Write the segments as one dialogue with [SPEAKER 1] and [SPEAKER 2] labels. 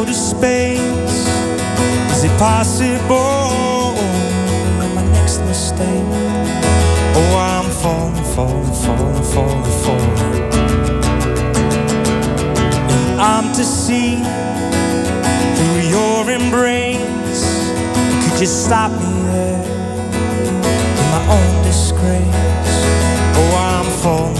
[SPEAKER 1] outer space? Is it possible? Am my next mistake? Oh, I'm falling, falling, falling, falling, falling. And I'm to see through your embrace. Could you stop me there in my own disgrace? Oh, I'm falling.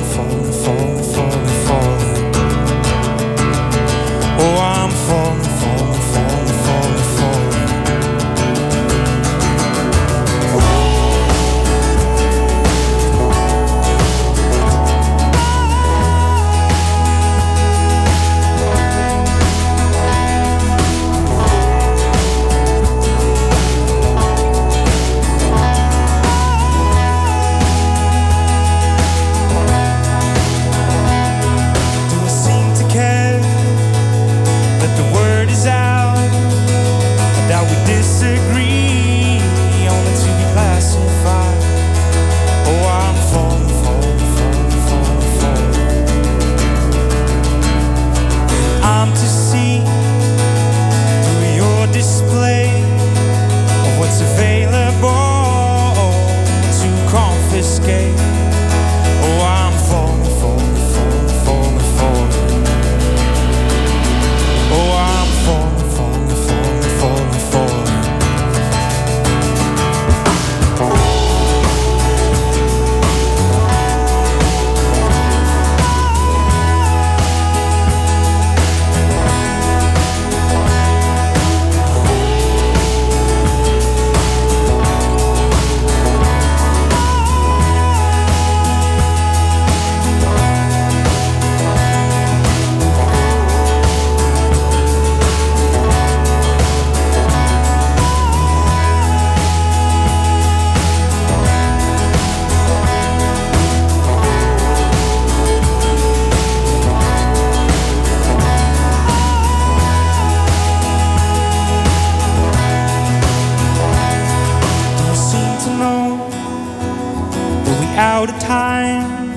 [SPEAKER 1] Time?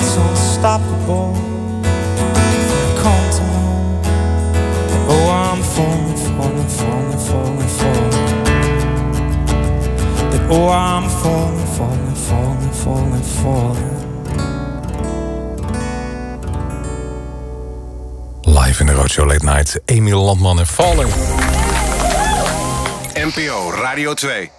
[SPEAKER 1] It's unstoppable. I come to know that oh, I'm falling, falling, falling, falling, falling. That oh, I'm falling, falling, falling, falling, falling.
[SPEAKER 2] Live in de Roadshow Late Night. Emiel Landman en Falling.
[SPEAKER 3] NPO Radio 2.